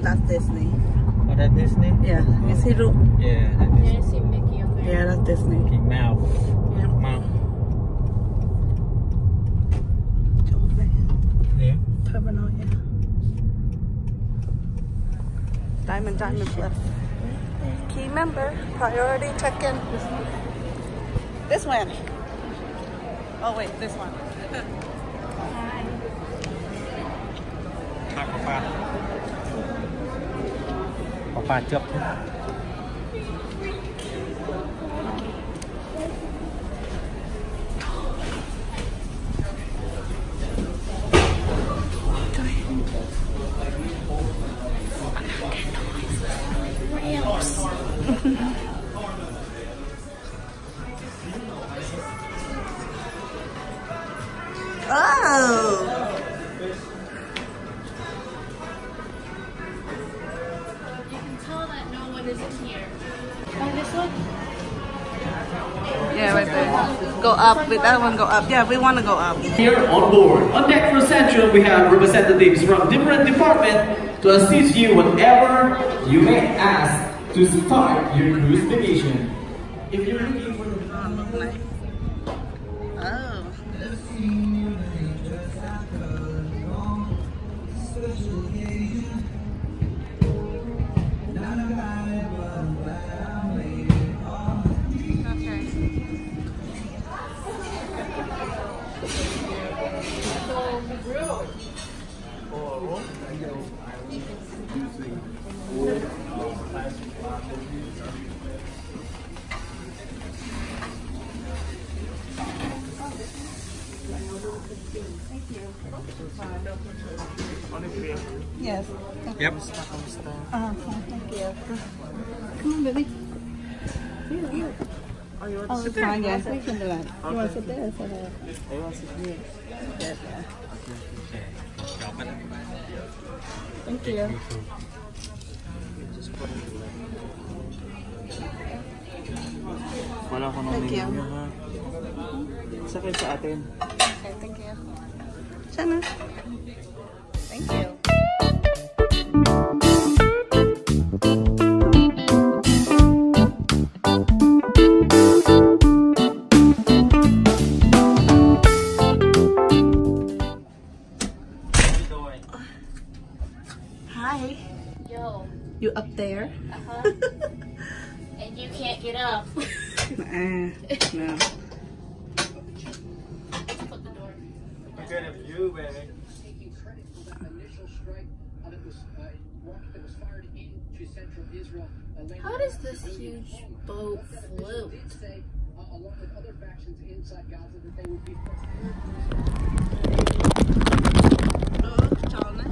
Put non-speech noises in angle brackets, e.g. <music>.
No, that's Disney. Oh, that Disney? Yeah, you see the Yeah, that Disney. Yeah, I see Mickey up there. yeah, that's Disney. Mickey Mouse. Yeah. Mouse. Yeah. Terminal, yeah. Diamond, diamond flip. Key member, priority check-in. This one. Oh wait, this one. ป có pha trước oh! That no in here. Oh, this one? Yeah, right there. Go up. With that one, go up. Yeah, we want to go up. Here on board. On deck for Central, we have representatives from different departments to assist you whatever you may ask to start your cruise vacation. If you're looking for the Oh. Yes. Yep. Uh, thank you. Come on, baby. Here, here. Oh, you want to sit there? Fine, yes, we can do that. You want to sit there? Sit there. You want to sit here? Yes, yeah. Thank you. Wala ko nung Thank you. menu ha. Sakay sa atin. Okay, thank you. Thank you. Hi. Yo. You up there? Uh-huh. <laughs> and you can't get up. Uh, <laughs> no. Put the door. Look at you, baby. taking credit for that initial strike uh, that was uh, rocket that was fired into central Israel. How does this huge boat float? did say, uh, along with other factions inside Gaza, that they would be. Oh, Charlie.